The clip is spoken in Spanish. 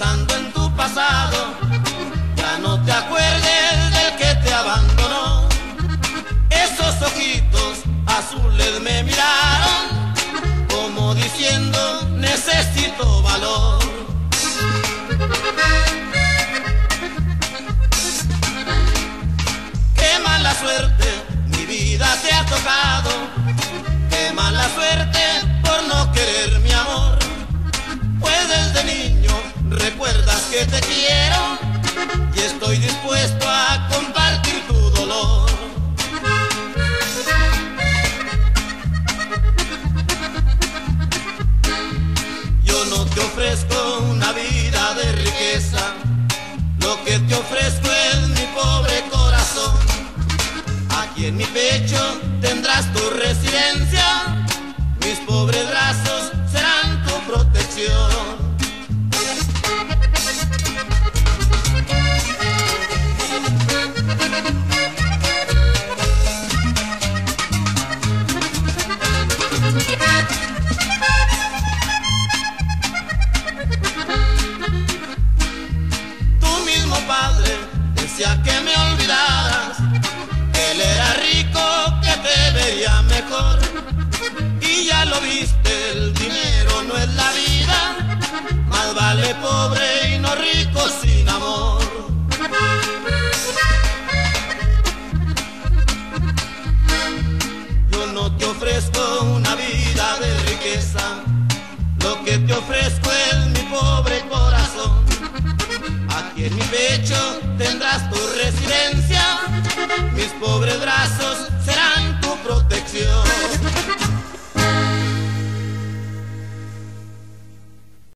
pensando en tu pasado, ya no te acuerdes del que te abandonó. Esos ojitos azules me miraron como diciendo que te quiero y estoy dispuesto a compartir tu dolor. Yo no te ofrezco una vida de riqueza, lo que te ofrezco es mi pobre corazón. Aquí en mi pecho tendrás tu decía que me olvidaras. Él era rico, que te veía mejor. Y ya lo viste, el dinero no es la vida. Más vale pobre y no rico sin amor. Yo no te ofrezco una vida de riqueza. Lo que te ofrezco es mi pobre corazón. Aquí en mi pecho tendrás tu residencia, mis pobres